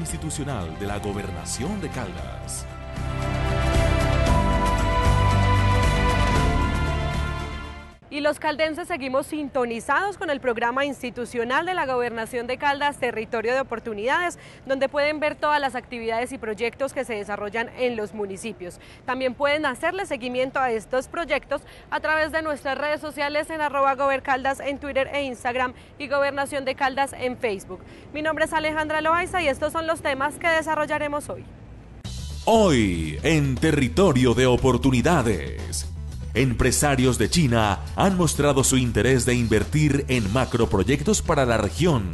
institucional de la Gobernación de Caldas. Y los caldenses seguimos sintonizados con el programa institucional de la Gobernación de Caldas, Territorio de Oportunidades, donde pueden ver todas las actividades y proyectos que se desarrollan en los municipios. También pueden hacerle seguimiento a estos proyectos a través de nuestras redes sociales en arroba gobercaldas en Twitter e Instagram y Gobernación de Caldas en Facebook. Mi nombre es Alejandra Loaiza y estos son los temas que desarrollaremos hoy. Hoy en Territorio de Oportunidades empresarios de China han mostrado su interés de invertir en macroproyectos para la región.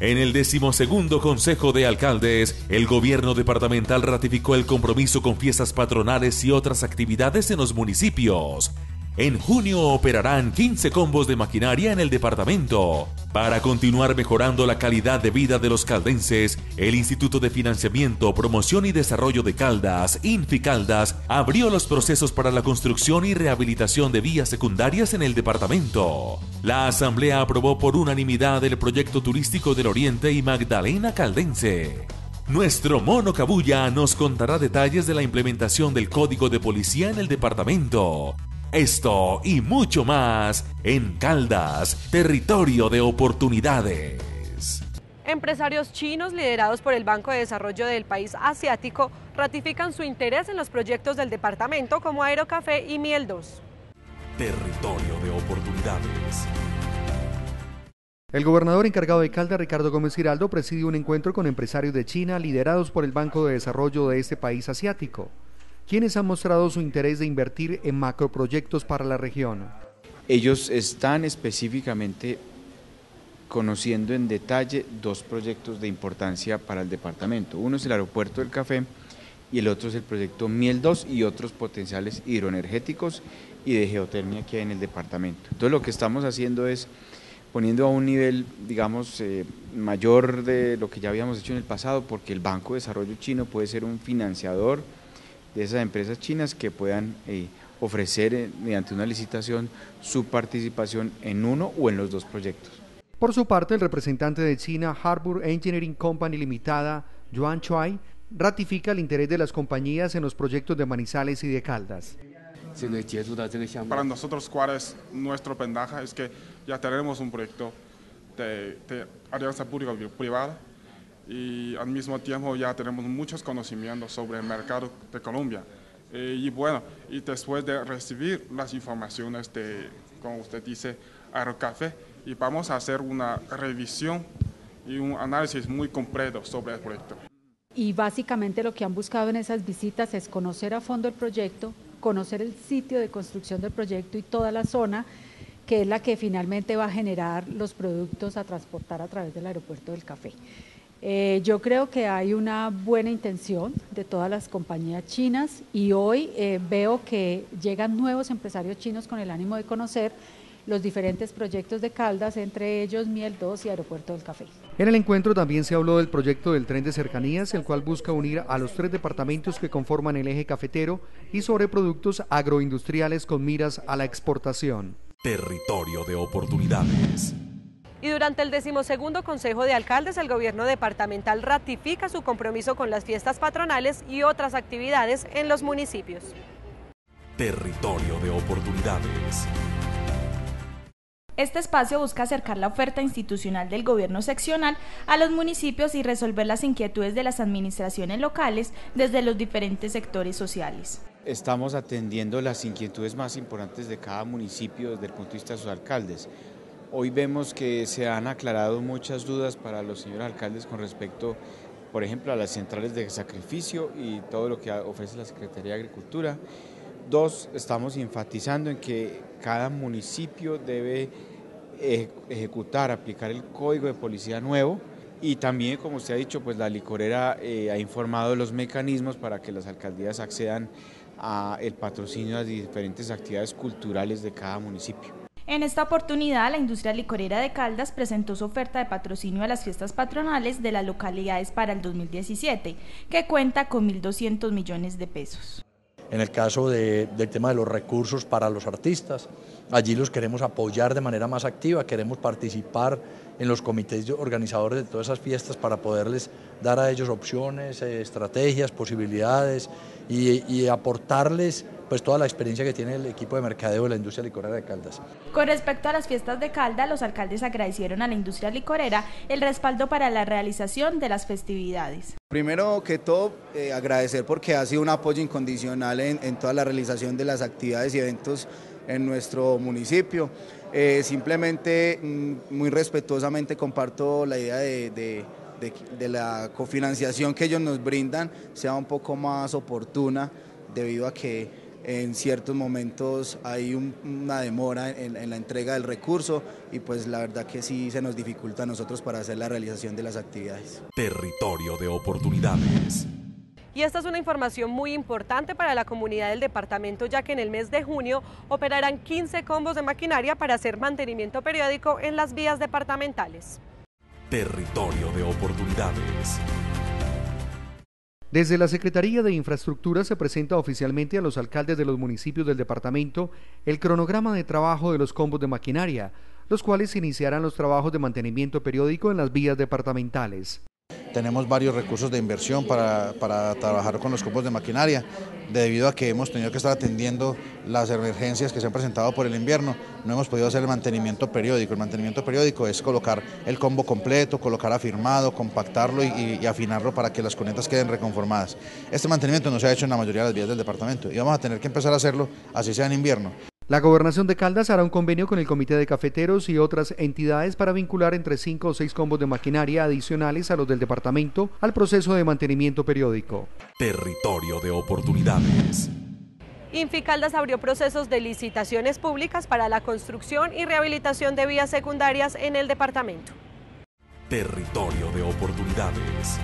En el decimosegundo Consejo de Alcaldes, el gobierno departamental ratificó el compromiso con fiestas patronales y otras actividades en los municipios, en junio operarán 15 combos de maquinaria en el departamento. Para continuar mejorando la calidad de vida de los caldenses, el Instituto de Financiamiento, Promoción y Desarrollo de Caldas, Inficaldas, abrió los procesos para la construcción y rehabilitación de vías secundarias en el departamento. La Asamblea aprobó por unanimidad el proyecto turístico del Oriente y Magdalena Caldense. Nuestro mono Cabulla nos contará detalles de la implementación del Código de Policía en el departamento. Esto y mucho más en Caldas, territorio de oportunidades. Empresarios chinos liderados por el Banco de Desarrollo del país asiático ratifican su interés en los proyectos del departamento como Aerocafé y Miel 2. Territorio de oportunidades. El gobernador encargado de Caldas, Ricardo Gómez Giraldo, presidió un encuentro con empresarios de China liderados por el Banco de Desarrollo de este país asiático quienes han mostrado su interés de invertir en macroproyectos para la región. Ellos están específicamente conociendo en detalle dos proyectos de importancia para el departamento. Uno es el aeropuerto del café y el otro es el proyecto Miel 2 y otros potenciales hidroenergéticos y de geotermia que hay en el departamento. Entonces lo que estamos haciendo es poniendo a un nivel, digamos, eh, mayor de lo que ya habíamos hecho en el pasado, porque el Banco de Desarrollo Chino puede ser un financiador de esas empresas chinas que puedan eh, ofrecer eh, mediante una licitación su participación en uno o en los dos proyectos. Por su parte, el representante de China Harbour Engineering Company Limitada, Yuan Chuai, ratifica el interés de las compañías en los proyectos de Manizales y de Caldas. Para nosotros, ¿cuál es nuestra ventaja? Es que ya tenemos un proyecto de, de alianza pública-privada y al mismo tiempo ya tenemos muchos conocimientos sobre el mercado de Colombia. Eh, y bueno, y después de recibir las informaciones de, como usted dice, Aerocafé, y vamos a hacer una revisión y un análisis muy completo sobre el proyecto. Y básicamente lo que han buscado en esas visitas es conocer a fondo el proyecto, conocer el sitio de construcción del proyecto y toda la zona que es la que finalmente va a generar los productos a transportar a través del aeropuerto del café. Eh, yo creo que hay una buena intención de todas las compañías chinas y hoy eh, veo que llegan nuevos empresarios chinos con el ánimo de conocer los diferentes proyectos de Caldas, entre ellos Miel 2 y Aeropuerto del Café. En el encuentro también se habló del proyecto del tren de cercanías, el cual busca unir a los tres departamentos que conforman el eje cafetero y sobre productos agroindustriales con miras a la exportación. Territorio de oportunidades. Y durante el decimosegundo Consejo de Alcaldes, el gobierno departamental ratifica su compromiso con las fiestas patronales y otras actividades en los municipios. Territorio de oportunidades. Este espacio busca acercar la oferta institucional del gobierno seccional a los municipios y resolver las inquietudes de las administraciones locales desde los diferentes sectores sociales. Estamos atendiendo las inquietudes más importantes de cada municipio desde el punto de vista de sus alcaldes. Hoy vemos que se han aclarado muchas dudas para los señores alcaldes con respecto, por ejemplo, a las centrales de sacrificio y todo lo que ofrece la Secretaría de Agricultura. Dos, estamos enfatizando en que cada municipio debe ejecutar, aplicar el código de policía nuevo y también, como usted ha dicho, pues la licorera eh, ha informado los mecanismos para que las alcaldías accedan a el patrocinio de diferentes actividades culturales de cada municipio. En esta oportunidad, la industria licorera de Caldas presentó su oferta de patrocinio a las fiestas patronales de las localidades para el 2017, que cuenta con 1.200 millones de pesos. En el caso del tema de los recursos para los artistas, allí los queremos apoyar de manera más activa, queremos participar en los comités organizadores de todas esas fiestas para poderles dar a ellos opciones, eh, estrategias, posibilidades y, aportarles pues toda la experiencia que tiene el equipo de mercadeo de la industria licorera de Caldas. Con respecto a las fiestas de Caldas, los alcaldes agradecieron a la industria licorera el respaldo para la realización de las festividades. Primero que todo, eh, agradecer porque ha sido un apoyo incondicional en, en toda la realización de las actividades y eventos en nuestro municipio. Eh, simplemente, mm, muy respetuosamente comparto la idea de, la cofinanciación que ellos nos brindan sea un poco más oportuna debido a que en ciertos momentos hay una demora en, en, la entrega del recurso y pues la verdad que sí se nos dificulta a nosotros para hacer la realización de las actividades. Territorio de oportunidades. Y esta es una información muy importante para la comunidad del departamento, ya que en el mes de junio operarán 15 combos de maquinaria para hacer mantenimiento periódico en las vías departamentales. Territorio de oportunidades. Desde la Secretaría de Infraestructura se presenta oficialmente a los alcaldes de los municipios del departamento el cronograma de trabajo de los combos de maquinaria, los cuales iniciarán los trabajos de mantenimiento periódico en las vías departamentales. Tenemos varios recursos de inversión para, trabajar con los cupos de maquinaria, debido a que hemos tenido que estar atendiendo las emergencias que se han presentado por el invierno. No hemos podido hacer el mantenimiento periódico. El mantenimiento periódico es colocar el combo completo, colocar afirmado, compactarlo y, y afinarlo para que las cunetas queden reconformadas. Este mantenimiento no se ha hecho en la mayoría de las vías del departamento y vamos a tener que empezar a hacerlo así sea en invierno. La Gobernación de Caldas hará un convenio con el Comité de Cafeteros y otras entidades para vincular entre cinco o seis combos de maquinaria adicionales a los del departamento al proceso de mantenimiento periódico. Territorio de oportunidades. Inficaldas abrió procesos de licitaciones públicas para la construcción y rehabilitación de vías secundarias en el departamento. Territorio de oportunidades.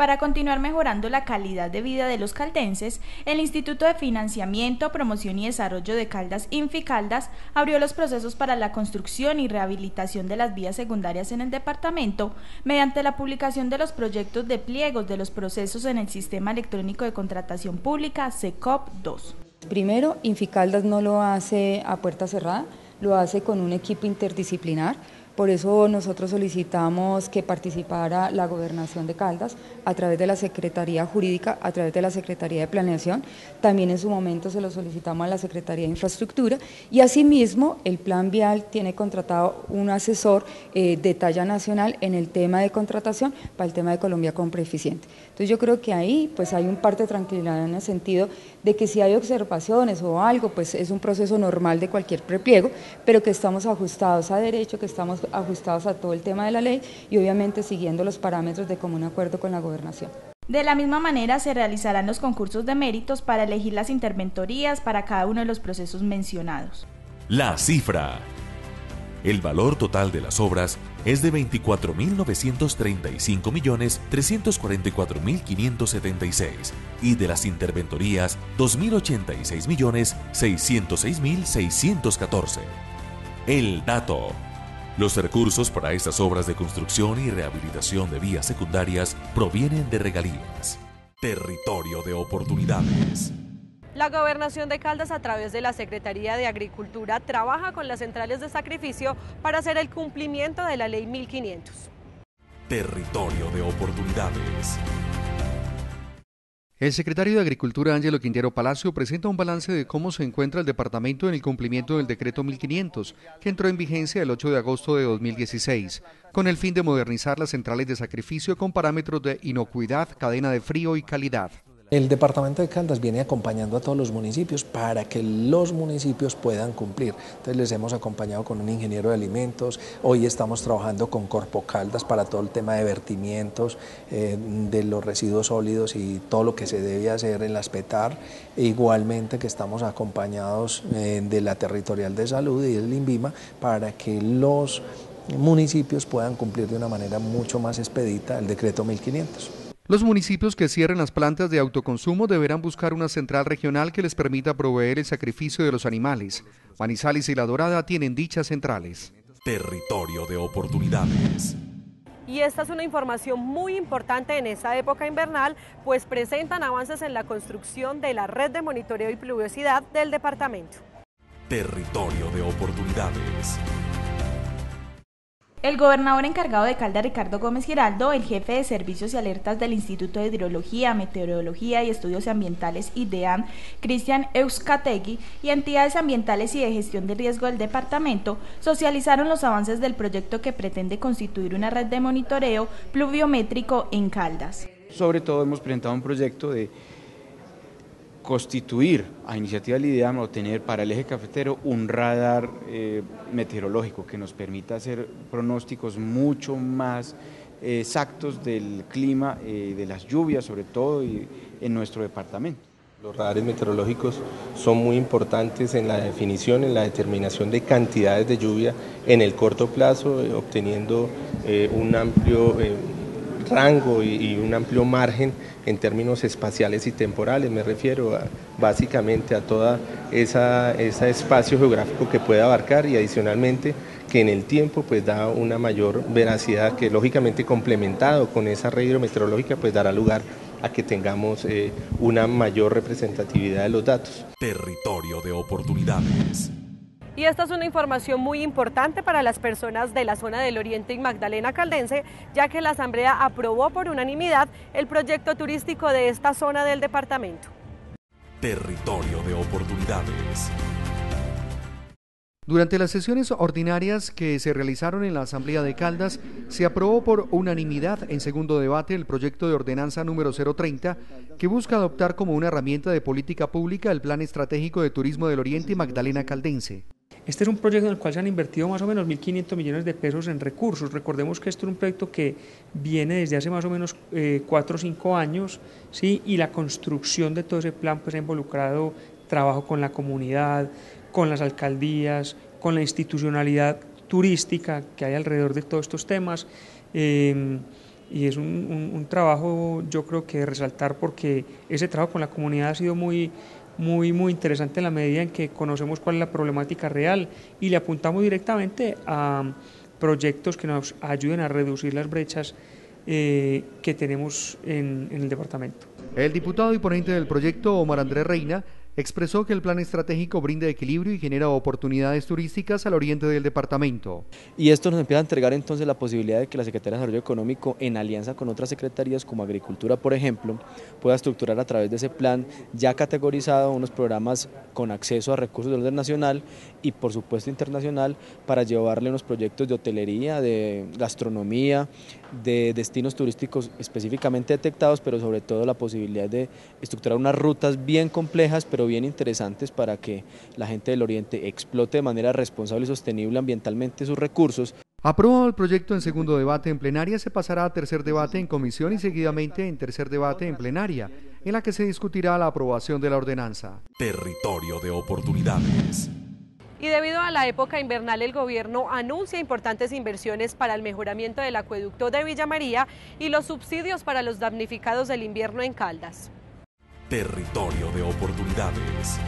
Para continuar mejorando la calidad de vida de los caldenses, el Instituto de Financiamiento, Promoción y Desarrollo de Caldas, Inficaldas, abrió los procesos para la construcción y rehabilitación de las vías secundarias en el departamento mediante la publicación de los proyectos de pliegos de los procesos en el Sistema Electrónico de Contratación Pública, SECOP 2. Primero, Inficaldas no lo hace a puerta cerrada, lo hace con un equipo interdisciplinar por eso nosotros solicitamos que participara la Gobernación de Caldas a través de la Secretaría Jurídica, a través de la Secretaría de Planeación. También en su momento se lo solicitamos a la Secretaría de Infraestructura y asimismo el Plan Vial tiene contratado un asesor eh, de talla nacional en el tema de contratación para el tema de Colombia Compra Eficiente. Entonces yo creo que ahí pues hay un parte de tranquilidad en el sentido de que si hay observaciones o algo, pues es un proceso normal de cualquier prepliego, pero que estamos ajustados a derecho, que estamos ajustados a todo el tema de la ley y obviamente siguiendo los parámetros de común acuerdo con la gobernación. De la misma manera se realizarán los concursos de méritos para elegir las interventorías para cada uno de los procesos mencionados. La cifra. El valor total de las obras es de 24.935.344.576 y de las interventorías 2.086.606.614. El dato. Los recursos para estas obras de construcción y rehabilitación de vías secundarias provienen de regalías. Territorio de oportunidades. La Gobernación de Caldas, a través de la Secretaría de Agricultura, trabaja con las centrales de sacrificio para hacer el cumplimiento de la Ley 1500. Territorio de oportunidades. El secretario de Agricultura Ángelo Quintero Palacio presenta un balance de cómo se encuentra el departamento en el cumplimiento del decreto 1500, que entró en vigencia el 8 de agosto de 2016, con el fin de modernizar las centrales de sacrificio con parámetros de inocuidad, cadena de frío y calidad. El departamento de Caldas viene acompañando a todos los municipios para que los municipios puedan cumplir. Entonces les hemos acompañado con un ingeniero de alimentos, hoy estamos trabajando con Corpo Caldas para todo el tema de vertimientos eh, de los residuos sólidos y todo lo que se debe hacer en las PETAR. igualmente que estamos acompañados eh, de la Territorial de Salud y del INVIMA para que los municipios puedan cumplir de una manera mucho más expedita el decreto 1500. Los municipios que cierren las plantas de autoconsumo deberán buscar una central regional que les permita proveer el sacrificio de los animales. Manizales y La Dorada tienen dichas centrales. Territorio de oportunidades. y esta es una información muy importante en esta época invernal, pues presentan avances en la construcción de la red de monitoreo y pluviosidad del departamento. Territorio de oportunidades. El gobernador encargado de Calda, Ricardo Gómez Giraldo, el jefe de servicios y alertas del Instituto de Hidrología, Meteorología y Estudios Ambientales IDEAM, Cristian Euskategui, y entidades ambientales y de gestión de riesgo del departamento, socializaron los avances del proyecto que pretende constituir una red de monitoreo pluviométrico en Caldas. Sobre todo hemos presentado un proyecto de constituir a iniciativa del IDEAM o tener para el eje cafetero un radar eh, meteorológico que nos permita hacer pronósticos mucho más eh, exactos del clima, eh, de las lluvias sobre todo en nuestro departamento. Los radares meteorológicos son muy importantes en la definición, en la determinación de cantidades de lluvia en el corto plazo, obteniendo un amplio rango y, un amplio margen en términos espaciales y temporales. Me refiero básicamente a todo ese espacio geográfico que puede abarcar y adicionalmente que en el tiempo pues da una mayor veracidad que lógicamente complementado con esa red hidrometeorológica pues dará lugar a que tengamos eh, una mayor representatividad de los datos. Territorio de oportunidades. Y esta es una información muy importante para las personas de la zona del Oriente y Magdalena Caldense, ya que la Asamblea aprobó por unanimidad el proyecto turístico de esta zona del departamento. Territorio de oportunidades. Durante las sesiones ordinarias que se realizaron en la Asamblea de Caldas, se aprobó por unanimidad en segundo debate el proyecto de ordenanza número 030, que busca adoptar como una herramienta de política pública el Plan Estratégico de Turismo del Oriente y Magdalena Caldense. Este es un proyecto en el cual se han invertido más o menos 1.500 millones de pesos en recursos. Recordemos que este es un proyecto que viene desde hace más o menos eh, 4 o 5 años, ¿sí? y la construcción de todo ese plan pues, ha involucrado trabajo con la comunidad, con las alcaldías, con la institucionalidad turística que hay alrededor de todos estos temas. Eh, y es un, un, trabajo, yo creo que resaltar porque ese trabajo con la comunidad ha sido muy, muy, muy interesante en la medida en que conocemos cuál es la problemática real y le apuntamos directamente a proyectos que nos ayuden a reducir las brechas eh, que tenemos en, en el departamento. El diputado y ponente del proyecto, Omar Andrés Reina, expresó que el plan estratégico brinda equilibrio y genera oportunidades turísticas al oriente del departamento. Y esto nos empieza a entregar entonces la posibilidad de que la Secretaría de Desarrollo Económico, en alianza con otras secretarías como Agricultura, por ejemplo, pueda estructurar a través de ese plan ya categorizado unos programas con acceso a recursos de orden nacional y por supuesto internacional para llevarle unos proyectos de hotelería, de gastronomía, de destinos turísticos específicamente detectados, pero sobre todo la posibilidad de estructurar unas rutas bien complejas, pero bien interesantes para que la gente del Oriente explote de manera responsable y sostenible ambientalmente sus recursos. Aprobado el proyecto en segundo debate en plenaria, se pasará a tercer debate en comisión y seguidamente en tercer debate en plenaria, en la que se discutirá la aprobación de la ordenanza. Territorio de oportunidades. Y debido a la época invernal, el gobierno anuncia importantes inversiones para el mejoramiento del acueducto de Villa María y los subsidios para los damnificados del invierno en Caldas. Territorio de oportunidades.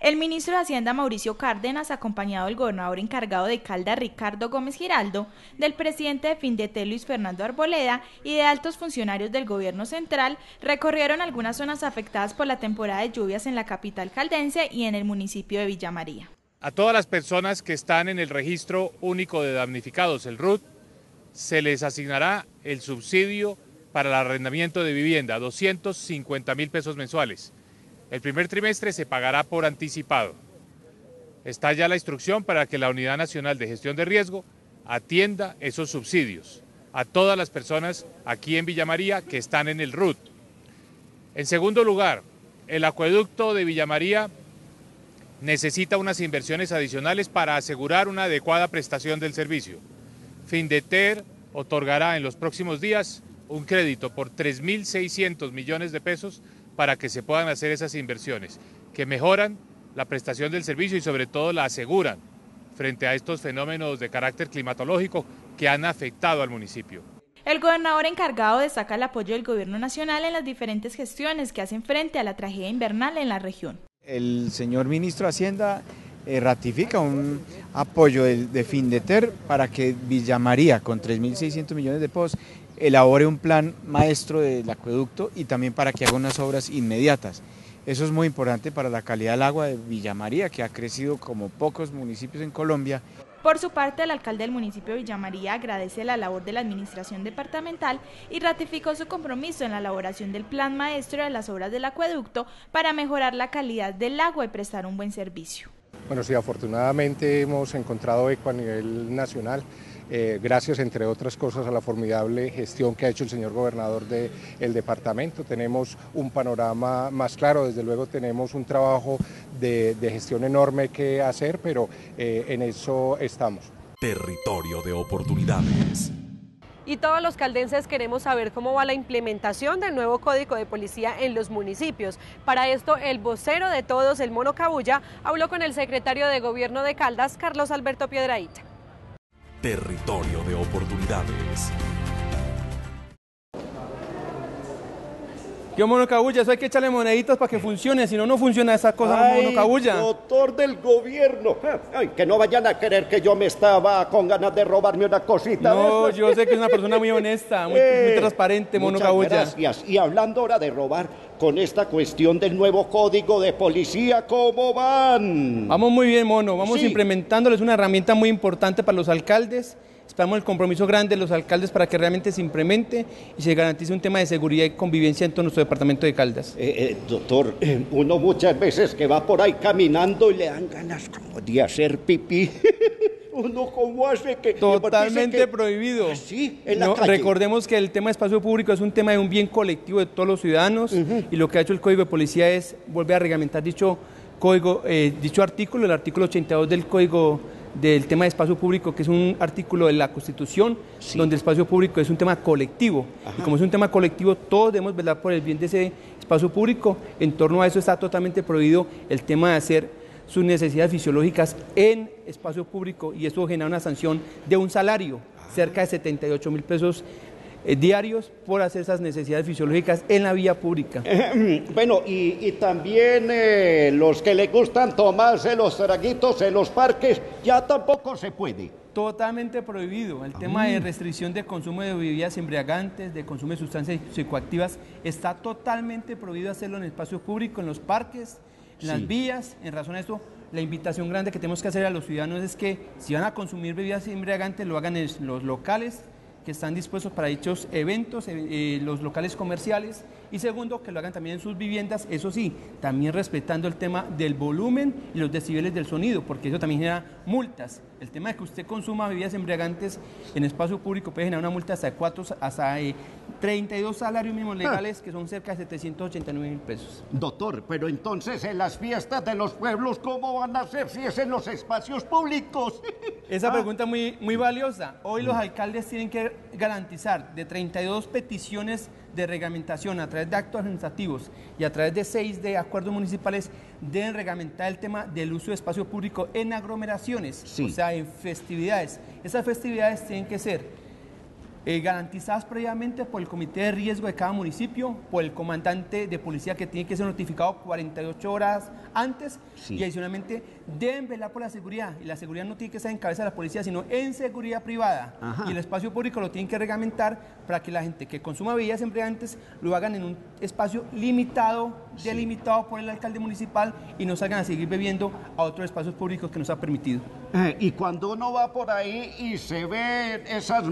El ministro de Hacienda Mauricio Cárdenas, acompañado del gobernador encargado de Calda Ricardo Gómez Giraldo, del presidente de Findete Luis Fernando Arboleda y de altos funcionarios del gobierno central, recorrieron algunas zonas afectadas por la temporada de lluvias en la capital caldense y en el municipio de Villa María. A todas las personas que están en el registro único de damnificados, el RUT, se les asignará el subsidio para el arrendamiento de vivienda, 250 mil pesos mensuales el primer trimestre se pagará por anticipado. Está ya la instrucción para que la Unidad Nacional de Gestión de Riesgo atienda esos subsidios a todas las personas aquí en Villamaría que están en el RUT. En segundo lugar, el acueducto de Villamaría necesita unas inversiones adicionales para asegurar una adecuada prestación del servicio. Findeter otorgará en los próximos días un crédito por 3.600 millones de pesos para que se puedan hacer esas inversiones, que mejoran la prestación del servicio y sobre todo la aseguran frente a estos fenómenos de carácter climatológico que han afectado al municipio. El gobernador encargado destaca el apoyo del gobierno nacional en las diferentes gestiones que hacen frente a la tragedia invernal en la región. El señor ministro de Hacienda eh, ratifica un apoyo de, de Findeter para que Villa María, con 3.600 millones de pesos, elabore un plan maestro del acueducto y también para que haga unas obras inmediatas. Eso es muy importante para la calidad del agua de Villa María, que ha crecido como pocos municipios en Colombia. Por su parte, el alcalde del municipio de Villa María agradece la labor de la administración departamental y ratificó su compromiso en la elaboración del plan maestro de las obras del acueducto para mejorar la calidad del agua y prestar un buen servicio. Bueno, sí, afortunadamente hemos encontrado eco a nivel nacional eh, gracias entre otras cosas a la formidable gestión que ha hecho el señor gobernador del departamento. Tenemos un panorama más claro, desde luego tenemos un trabajo de, gestión enorme que hacer, pero eh, en eso estamos. Territorio de oportunidades. Y todos los caldenses queremos saber cómo va la implementación del nuevo código de policía en los municipios. Para esto, el vocero de todos, el Mono Cabulla, habló con el secretario de Gobierno de Caldas, Carlos Alberto Piedraíta. Territorio de oportunidades. ¿Qué mono cabulla? Eso hay que echarle moneditas para que funcione, si no, no funciona esa cosa, Ay, mono cabulla. doctor del gobierno. Ay, que no vayan a querer que yo me estaba con ganas de robarme una cosita. No, yo sé que es una persona muy honesta, muy, Eh, muy transparente, mono muchas cabulla. Gracias. Y hablando ahora de robar, con esta cuestión del nuevo código de policía, ¿cómo van? Vamos muy bien, mono. Vamos Sí. implementándoles una herramienta muy importante para los alcaldes. Esperamos el compromiso grande de los alcaldes para que realmente se implemente y se garantice un tema de seguridad y convivencia en todo nuestro departamento de Caldas. Eh, eh, doctor, uno muchas veces que va por ahí caminando y le dan ganas como de hacer pipí. uno cómo hace que... Totalmente que- prohibido. Sí, en la No, calle. recordemos que el tema de espacio público es un tema de un bien colectivo de todos los ciudadanos y lo que ha hecho el Código de Policía es volver a reglamentar dicho código, eh, dicho artículo, el artículo 82 del Código del tema de espacio público, que es un artículo de la Constitución, donde el espacio público es un tema colectivo. Y como es un tema colectivo, todos debemos velar por el bien de ese espacio público. En torno a eso está totalmente prohibido el tema de hacer sus necesidades fisiológicas en espacio público y eso genera una sanción de un salario, cerca de 78 mil pesos diarios por hacer esas necesidades fisiológicas en la vía pública. Bueno, y, y también eh, los que les gustan tomarse los traguitos en los parques, ya tampoco se puede. Totalmente prohibido. El tema de restricción de consumo de bebidas embriagantes, de consumo de sustancias psicoactivas, está totalmente prohibido hacerlo en el espacio público, en los parques, en las vías. En razón a esto, la invitación grande que tenemos que hacer a los ciudadanos es que si van a consumir bebidas embriagantes, lo hagan en los locales que están dispuestos para dichos eventos, eh, eh, los locales comerciales, y segundo, que lo hagan también en sus viviendas, eso sí, también respetando el tema del volumen y los decibeles del sonido, porque eso también genera multas. El tema de que usted consuma bebidas embriagantes en espacio público puede generar una multa hasta cuatro, hasta eh, 32 salarios mínimos legales, que son cerca de 789 mil pesos. Doctor, pero entonces en las fiestas de los pueblos, ¿cómo van a ser si es en los espacios públicos? Esa Ah. pregunta es muy, muy valiosa. Hoy los alcaldes tienen que garantizar de 32 peticiones de reglamentación a través de actos administrativos y a través de seis de acuerdos municipales deben reglamentar el tema del uso de espacio público en aglomeraciones, o sea, en festividades. Esas festividades tienen que ser eh, garantizadas previamente por el comité de riesgo de cada municipio, por el comandante de policía que tiene que ser notificado 48 horas antes y adicionalmente deben velar por la seguridad y la seguridad no tiene que ser en cabeza de la policía sino en seguridad privada Ajá. y el espacio público lo tienen que reglamentar para que la gente que consuma bebidas embriagantes lo hagan en un espacio limitado, delimitado por el alcalde municipal y no salgan a seguir bebiendo a otros espacios públicos que nos ha permitido. Eh, y cuando uno va por ahí y se ve esas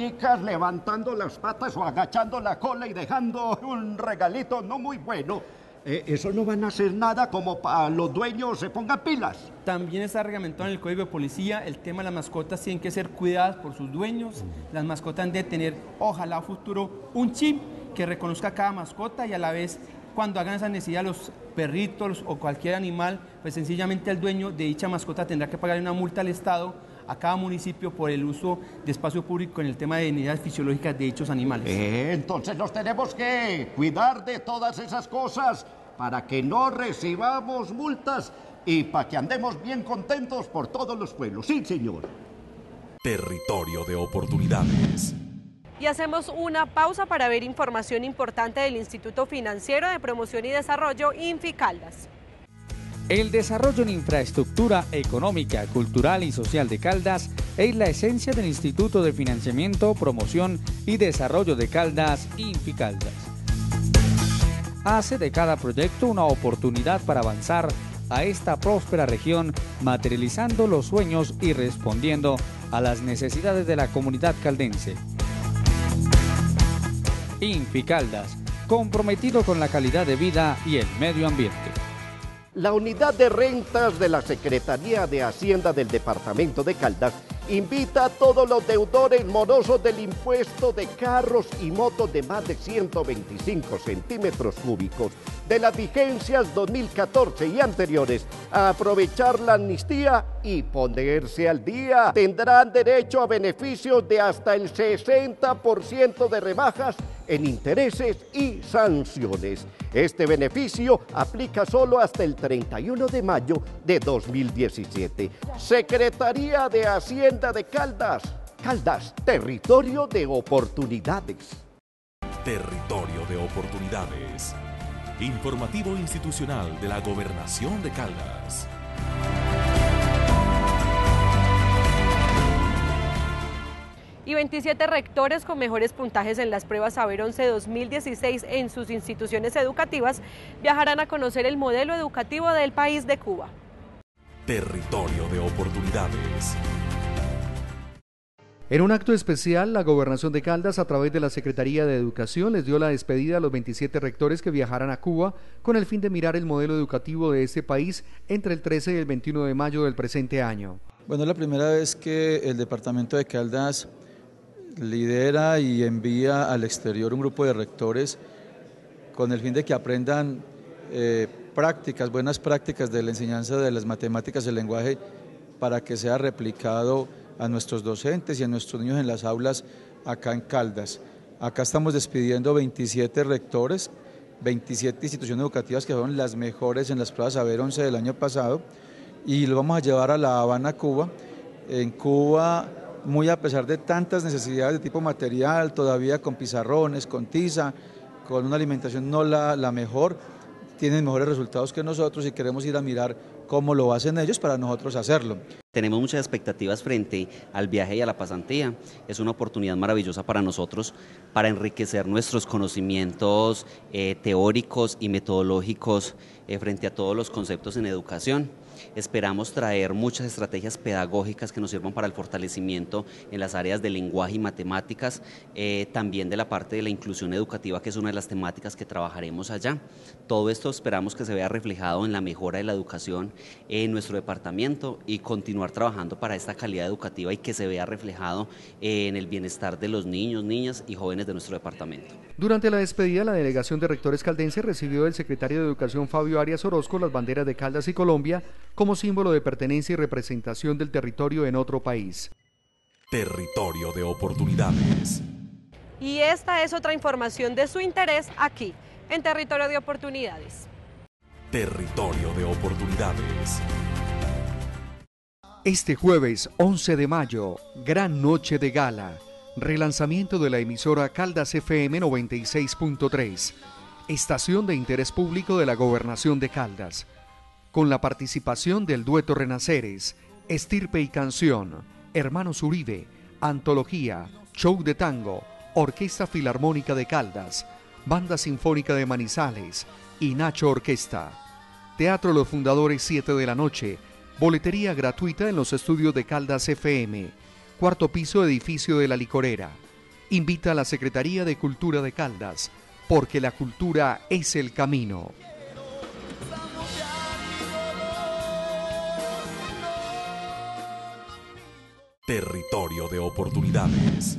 mascoticas levantando las patas o agachando la cola y dejando un regalito no muy bueno, eh, eso no van a hacer nada como para los dueños se pongan pilas. También está reglamentado en el Código de Policía el tema de las mascotas tienen que ser cuidadas por sus dueños. Las mascotas han de tener, ojalá a futuro, un chip que reconozca a cada mascota y a la vez cuando hagan esa necesidad los perritos o cualquier animal, pues sencillamente el dueño de dicha mascota tendrá que pagar una multa al Estado a cada municipio por el uso de espacio público en el tema de necesidades fisiológicas de dichos animales. Eh, entonces nos tenemos que cuidar de todas esas cosas para que no recibamos multas y para que andemos bien contentos por todos los pueblos. Sí, señor. Territorio de oportunidades. Y hacemos una pausa para ver información importante del Instituto Financiero de Promoción y Desarrollo, Inficaldas. El desarrollo en infraestructura económica, cultural y social de Caldas es la esencia del Instituto de Financiamiento, Promoción y Desarrollo de Caldas, Inficaldas. Hace de cada proyecto una oportunidad para avanzar a esta próspera región, materializando los sueños y respondiendo a las necesidades de la comunidad caldense. Inficaldas, comprometido con la calidad de vida y el medio ambiente. La unidad de rentas de la Secretaría de Hacienda del Departamento de Caldas invita a todos los deudores morosos del impuesto de carros y motos de más de 125 centímetros cúbicos de las vigencias 2014 y anteriores a aprovechar la amnistía y ponerse al día. Tendrán derecho a beneficios de hasta el 60% de rebajas en intereses y sanciones. Este beneficio aplica solo hasta el 31 de mayo de 2017. Secretaría de Hacienda de Caldas. Caldas, territorio de oportunidades. Territorio de oportunidades. Informativo institucional de la Gobernación de Caldas. Y 27 rectores con mejores puntajes en las pruebas Saber 11 2016 en sus instituciones educativas viajarán a conocer el modelo educativo del país de Cuba. Territorio de oportunidades. En un acto especial, la Gobernación de Caldas, a través de la Secretaría de Educación, les dio la despedida a los 27 rectores que viajarán a Cuba con el fin de mirar el modelo educativo de este país entre el 13 y el 21 de mayo del presente año. Bueno, es la primera vez que el Departamento de Caldas lidera y envía al exterior un grupo de rectores con el fin de que aprendan eh, prácticas, buenas prácticas de la enseñanza de las matemáticas y el lenguaje para que sea replicado a nuestros docentes y a nuestros niños en las aulas acá en Caldas. Acá estamos despidiendo 27 rectores, 27 instituciones educativas que fueron las mejores en las pruebas Saber 11 del año pasado y lo vamos a llevar a La Habana, Cuba. En Cuba muy a pesar de tantas necesidades de tipo material, todavía con pizarrones, con tiza, con una alimentación no la, la mejor, tienen mejores resultados que nosotros y queremos ir a mirar cómo lo hacen ellos para nosotros hacerlo. Tenemos muchas expectativas frente al viaje y a la pasantía. Es una oportunidad maravillosa para nosotros para enriquecer nuestros conocimientos eh, teóricos y metodológicos eh, frente a todos los conceptos en educación. Esperamos traer muchas estrategias pedagógicas que nos sirvan para el fortalecimiento en las áreas de lenguaje y matemáticas, eh, también de la parte de la inclusión educativa, que es una de las temáticas que trabajaremos allá. Todo esto esperamos que se vea reflejado en la mejora de la educación en nuestro departamento y continuar trabajando para esta calidad educativa y que se vea reflejado en el bienestar de los niños, niñas y jóvenes de nuestro departamento. Durante la despedida, la delegación de rectores caldense recibió del secretario de Educación Fabio Arias Orozco las banderas de Caldas y Colombia como símbolo de pertenencia y representación del territorio en otro país. Territorio de oportunidades. Y esta es otra información de su interés aquí, en Territorio de Oportunidades. Territorio de oportunidades. Este jueves 11 de mayo, gran noche de gala, relanzamiento de la emisora Caldas FM 96.3, estación de interés público de la Gobernación de Caldas con la participación del dueto Renaceres, Estirpe y Canción, Hermanos Uribe, Antología, Show de Tango, Orquesta Filarmónica de Caldas, Banda Sinfónica de Manizales y Nacho Orquesta. Teatro Los Fundadores 7 de la noche, boletería gratuita en los estudios de Caldas FM, cuarto piso edificio de la Licorera. Invita a la Secretaría de Cultura de Caldas, porque la cultura es el camino. Territorio de oportunidades.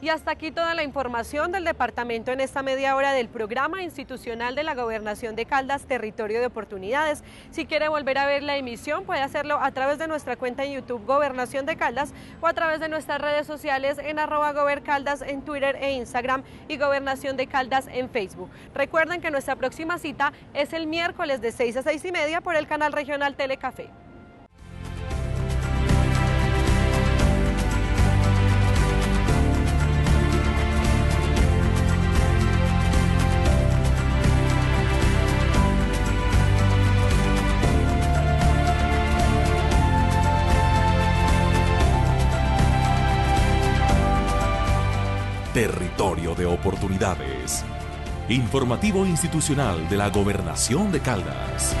Y hasta aquí toda la información del departamento en esta media hora del programa institucional de la Gobernación de Caldas, Territorio de Oportunidades. Si quiere volver a ver la emisión, puede hacerlo a través de nuestra cuenta en YouTube Gobernación de Caldas o a través de nuestras redes sociales en arroba gobercaldas en Twitter e Instagram y Gobernación de Caldas en Facebook. Recuerden que nuestra próxima cita es el miércoles de 6 a 6 y media por el canal regional Telecafé. De Oportunidades. Informativo institucional de la Gobernación de Caldas.